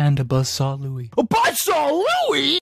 And a buzzsaw Louie. A buzzsaw Louie?